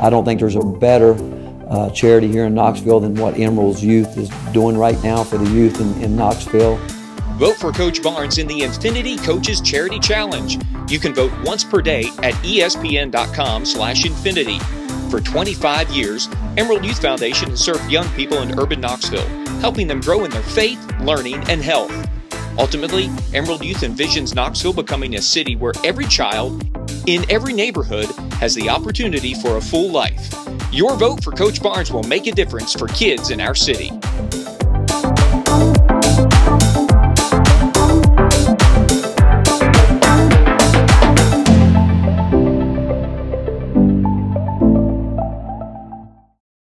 I don't think there's a better uh, charity here in Knoxville than what Emerald's Youth is doing right now for the youth in, in Knoxville. Vote for Coach Barnes in the Infiniti Coaches Charity Challenge. You can vote once per day at espn.com slash infiniti. For 25 years, Emerald Youth Foundation has served young people in urban Knoxville, helping them grow in their faith, learning, and health. Ultimately, Emerald Youth envisions Knoxville becoming a city where every child in every neighborhood has the opportunity for a full life. Your vote for Coach Barnes will make a difference for kids in our city.